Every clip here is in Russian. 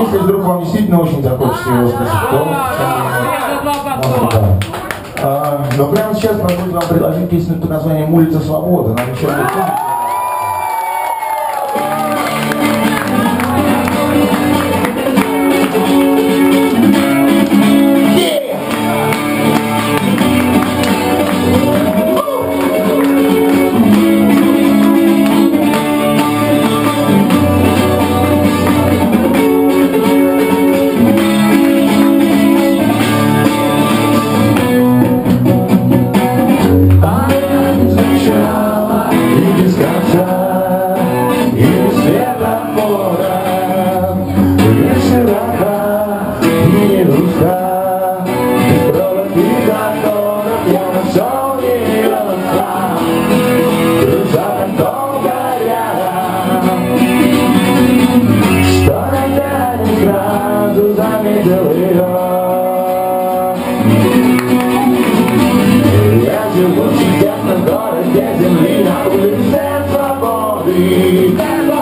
Если вдруг вам действительно очень захочется его услышать, то... А, но прямо сейчас позвольте вам предложить песню под названием «Улица Свободы». Нам еще не сразу заметил ее. Я живу сейчас в городе земли на улице свободы Свободы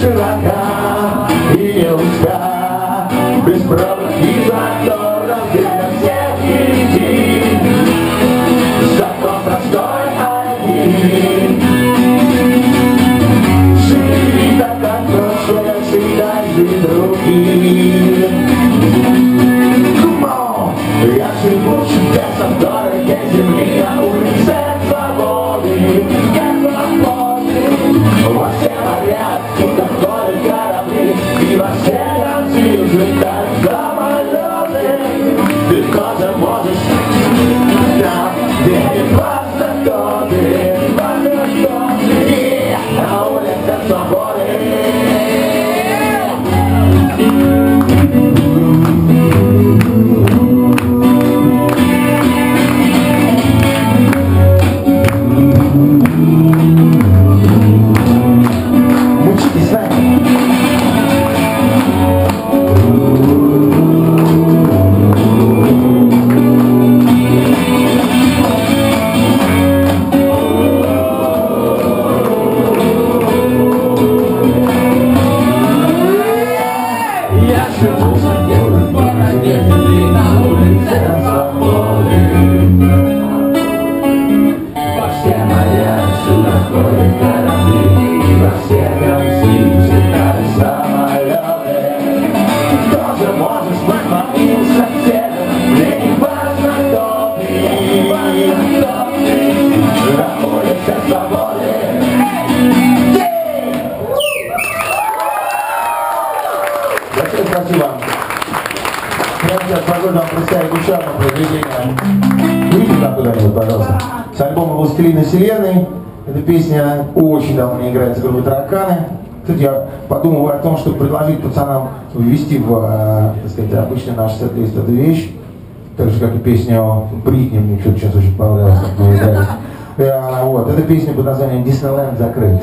широка и не узка, без проводки заторов, где для всех един. Закон простой один. Живи так, как прошлое, всегда жди другим. Я живу чудесом в городе земли на улице свободы. Спасибо. Сейчас позволю вам представить еще одно произведение. Выйдите там куда-нибудь, пожалуйста. С альбома «Властелина вселенной». Эта песня очень давно не играет с группой «Тараканы». Кстати, я подумал о том, чтобы предложить пацанам ввести в, э, так сказать, обычный наш сет-лист эту вещь. Так же, как и песня Бритни, мне что-то сейчас очень понравилось. Э, Вот, эта песня под названием «Диснейленд закрыт».